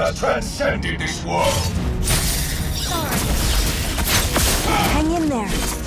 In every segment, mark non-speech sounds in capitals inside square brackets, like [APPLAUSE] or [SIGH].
has transcended this world. Hang in there.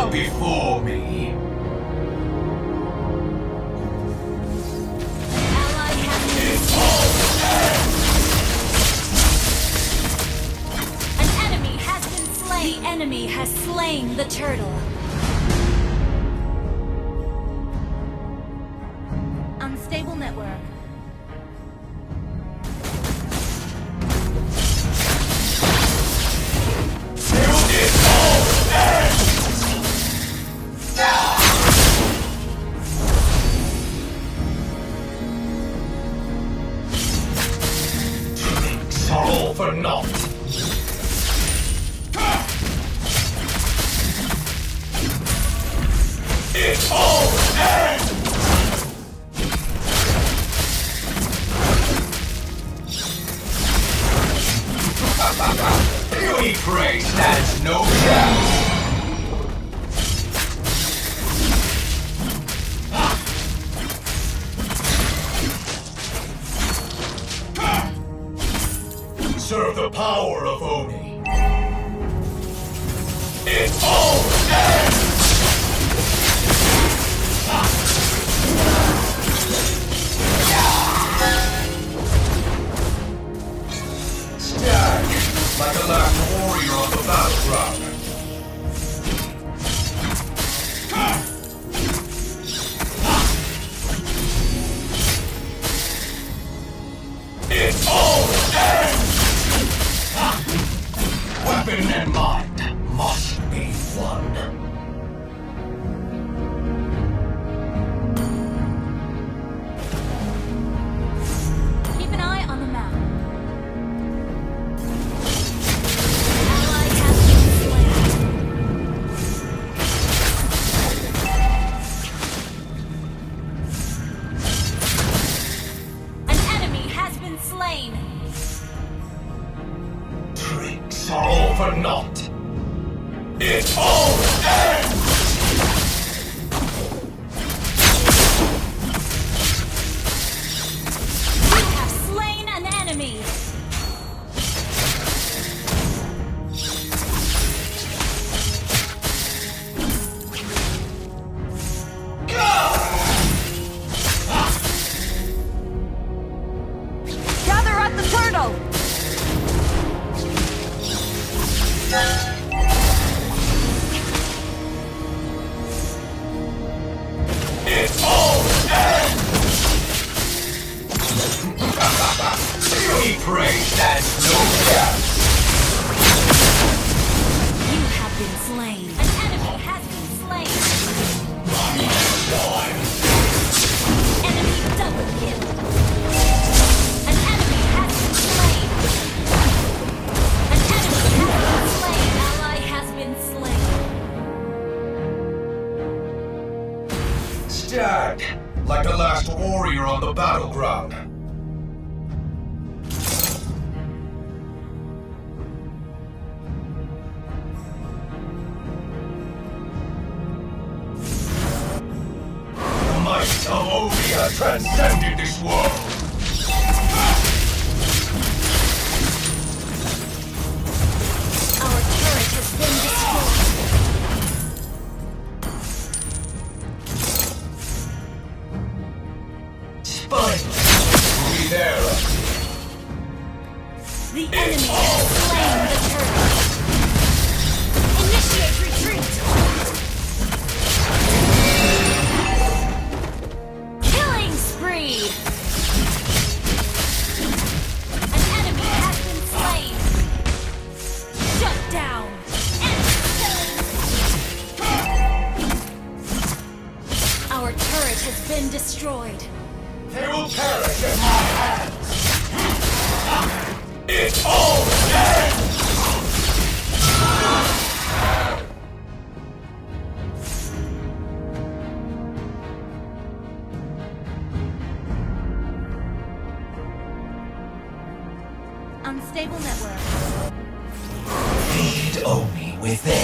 Bow before me! An enemy has been slain. The enemy has slain the turtle. slain. Tricks are over not. It all ends! attack, like the last warrior on the battleground. The might of Ovia transcended this world! Our turret has been destroyed. They will perish in my hands. It's all dead! unstable network. Feed only within.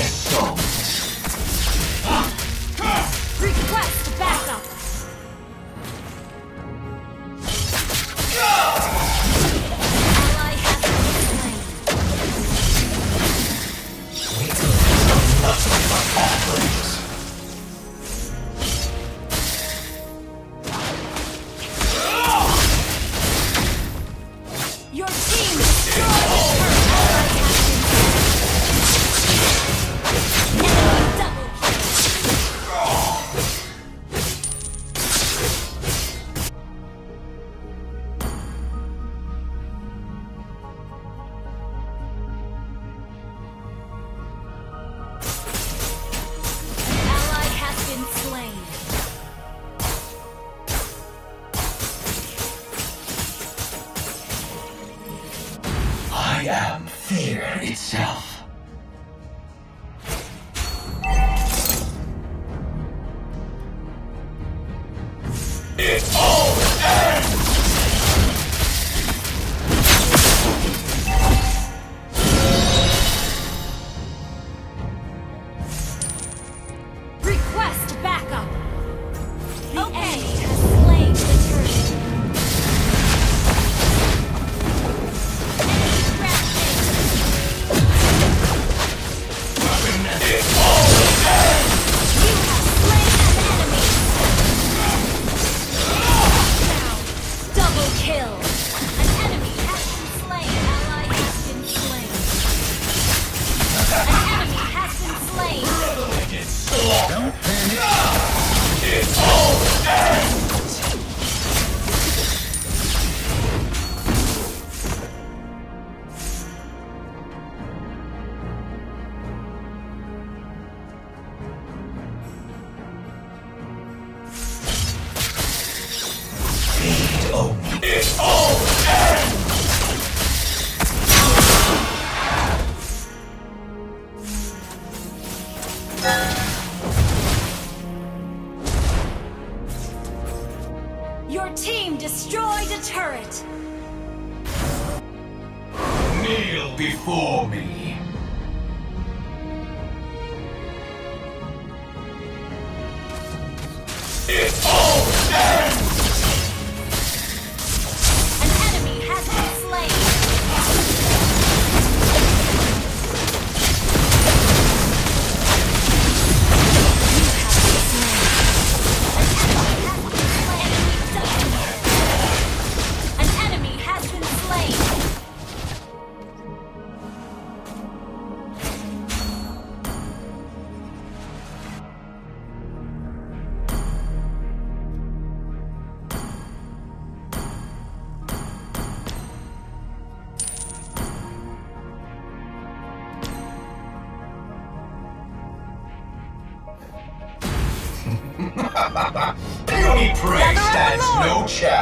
No chat.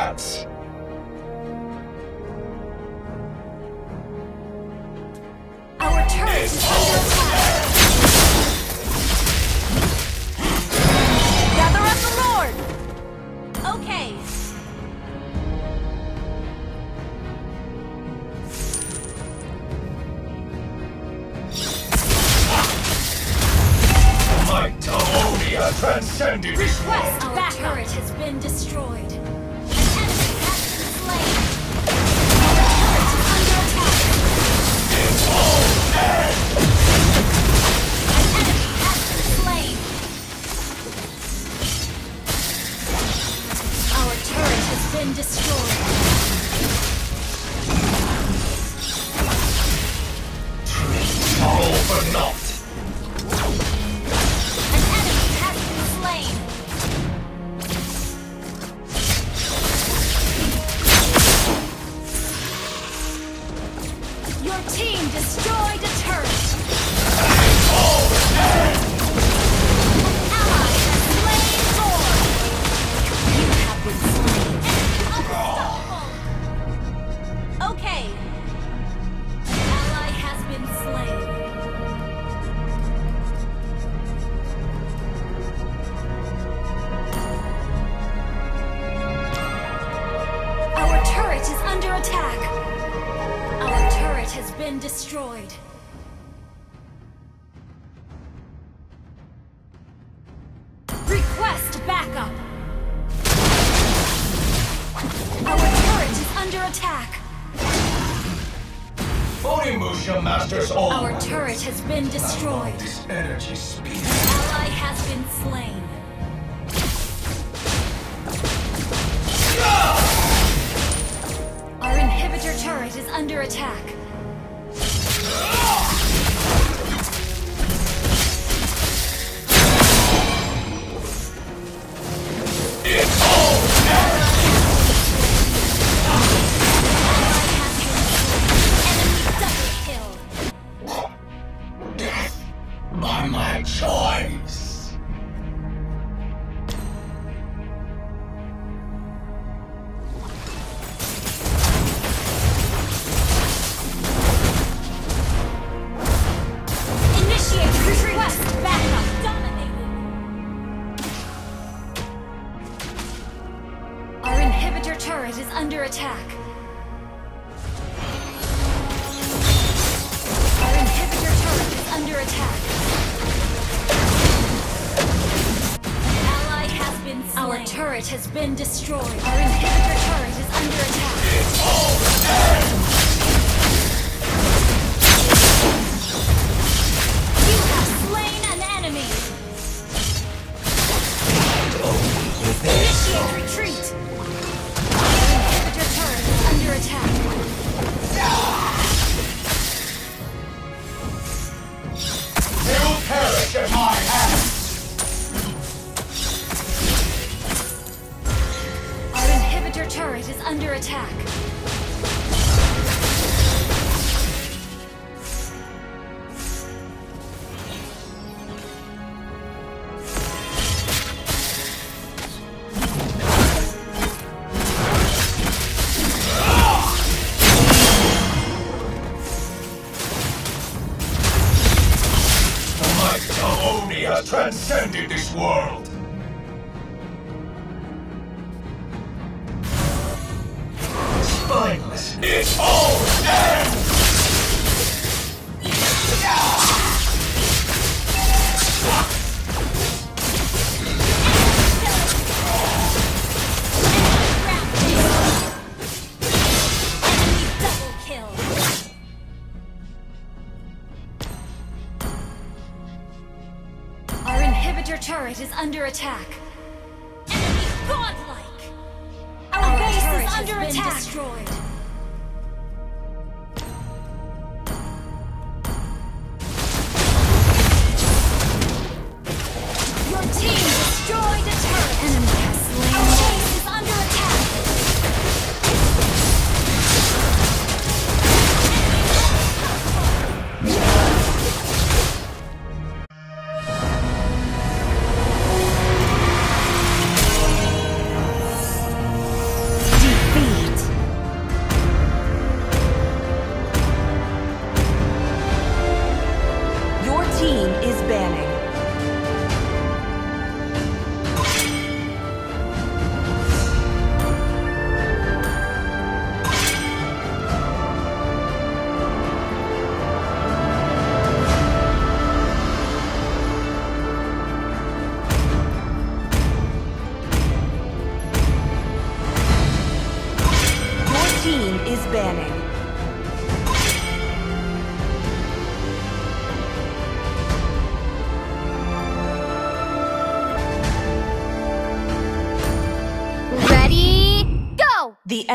under attack. Onimusha masters all. Our turret has been destroyed. This energy speed. An ally has been slain. Ah! Our inhibitor turret is under attack. has been destroyed. Our inhibitor turret is under attack. Oni has transcended this world! Spineless. It all ends! Yeah. turret is under attack. Enemy godlike! Our, Our base is under attack! Destroyed.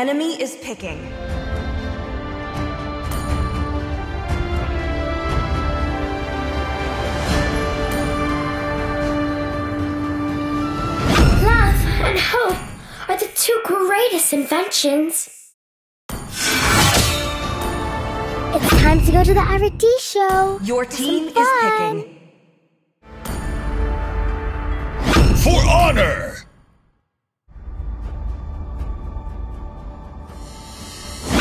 The enemy is picking. Love and hope are the two greatest inventions. It's time to go to the R&D show. Your team is picking. For honor!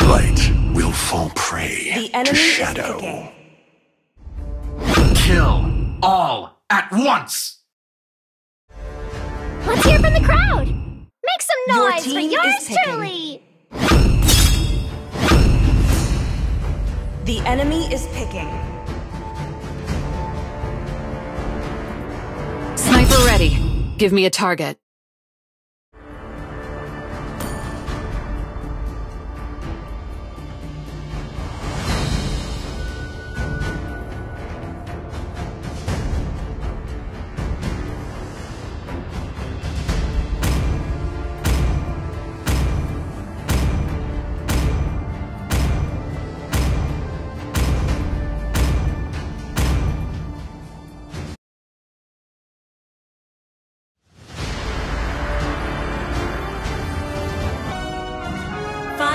Light will fall prey The to enemy is shadow. picking. Kill all at once! Let's hear from the crowd. Make some Your noise for yours truly. The enemy is picking. Sniper ready. Give me a target.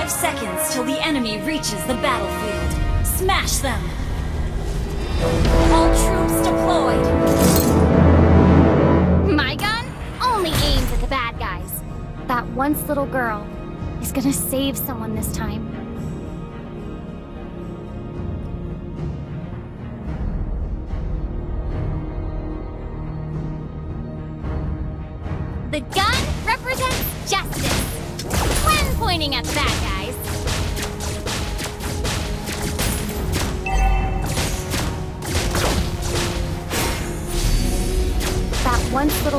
Five seconds till the enemy reaches the battlefield. Smash them! All troops deployed! My gun only aims at the bad guys. That once little girl is gonna save someone this time. The gun represents justice when pointing at the bad guys.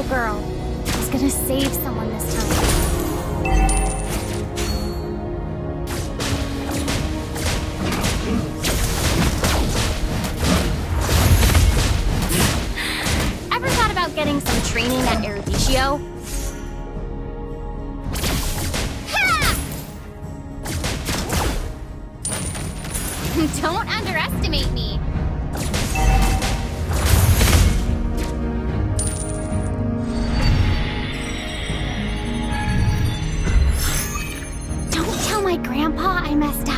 Girl is gonna save someone this time. Ever thought about getting some training at Eruditio? [LAUGHS] Don't underestimate me. I messed up.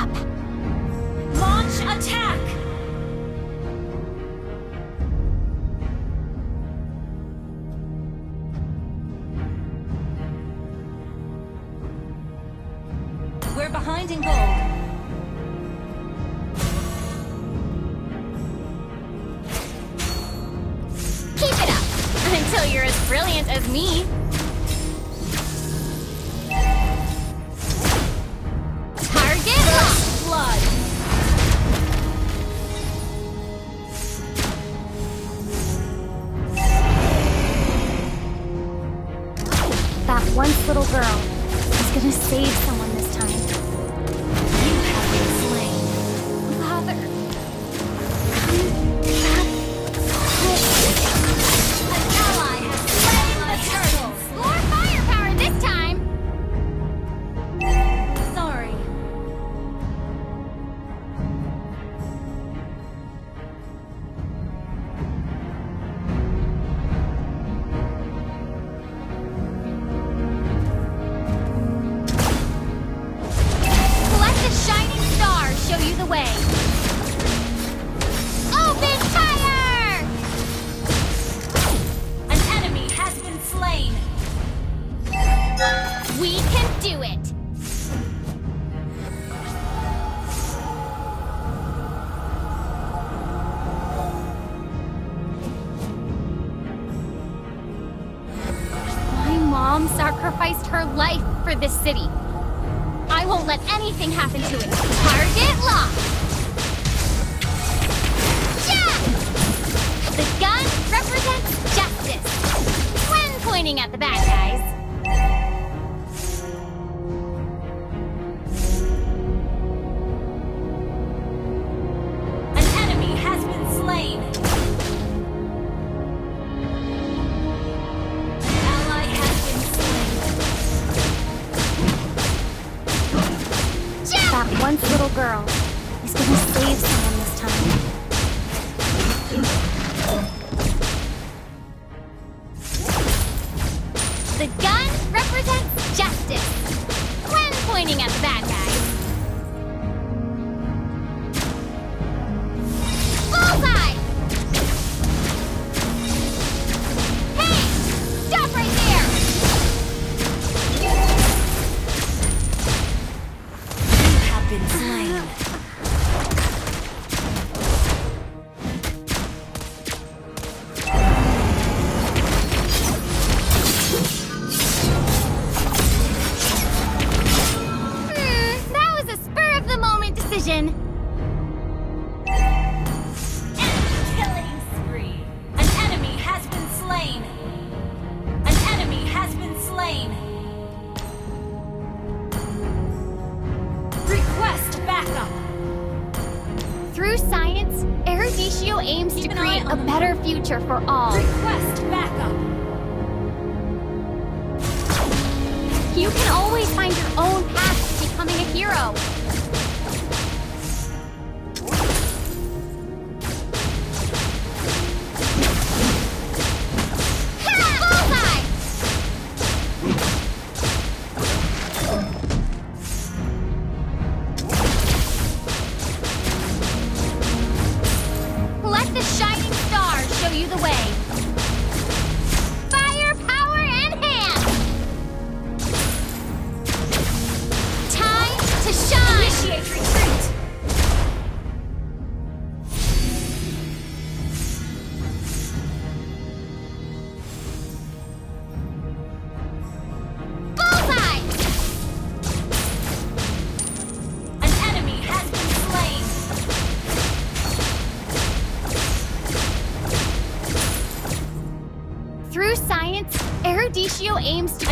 aims to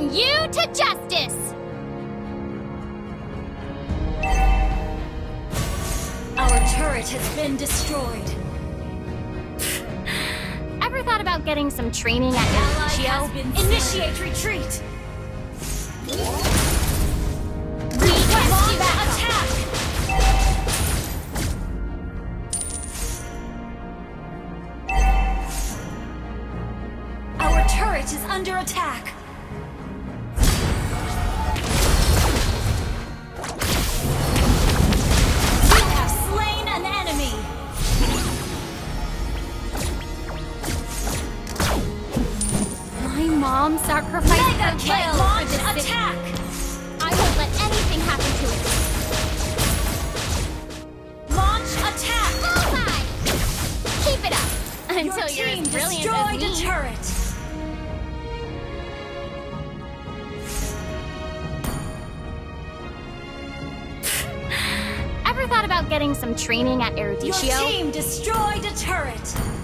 bring you to justice! Our turret has been destroyed. [SIGHS] Ever thought about getting some training at Initio? Initiate slain. retreat! Request attack! Our turret is under attack! thought about getting some training at Eruditio? Your team destroyed a turret!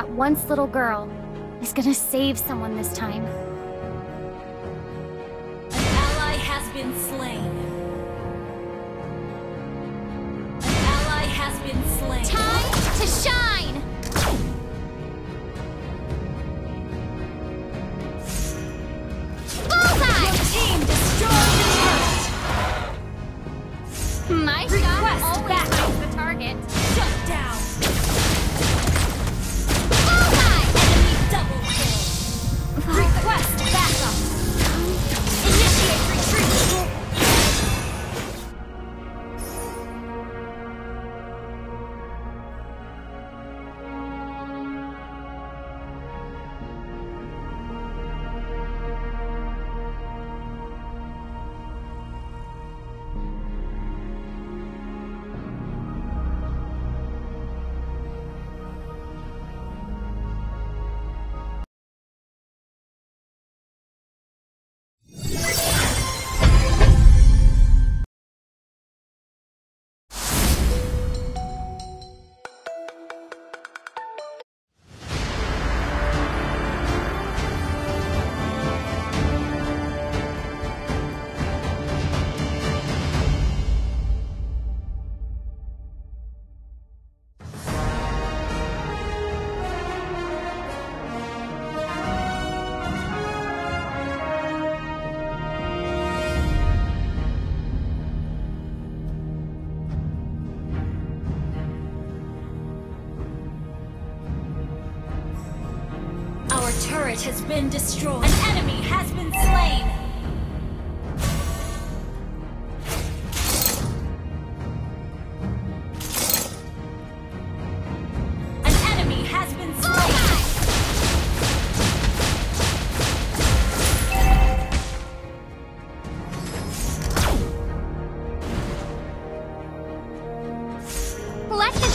that once little girl is gonna save someone this time. An ally has been slain. has been destroyed. An enemy has been slain. Let's.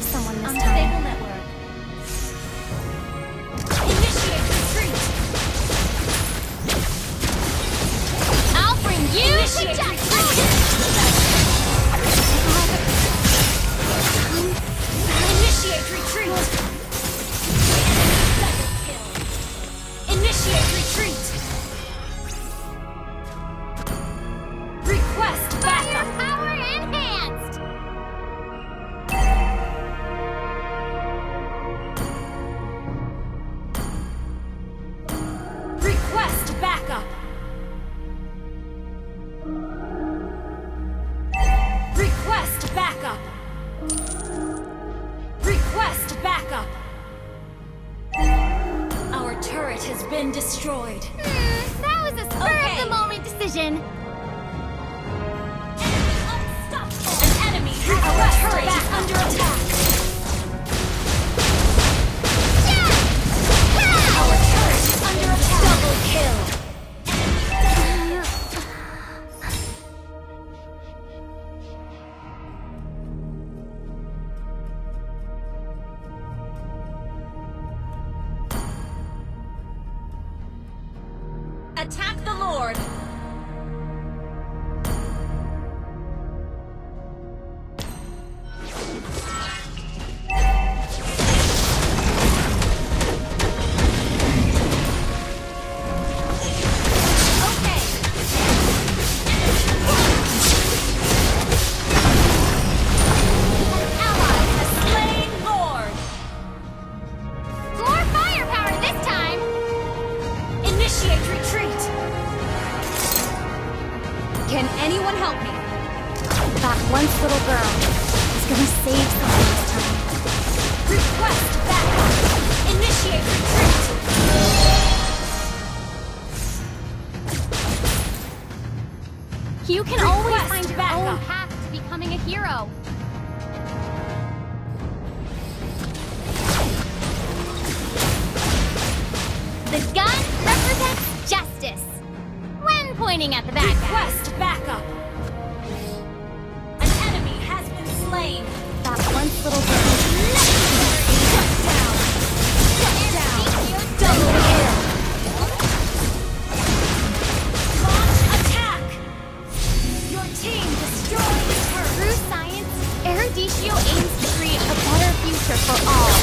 save someone this Unstable time. Unstable network. Initiate retreat! I'll bring you Initiate to retreat! Initiate retreat! Attack the Lord! pointing at the Request backup! An enemy has been slain! That once little girl... Down! Double kill! Launch attack! Your team destroys her! Through science, Eruditio aims to create a better future for all.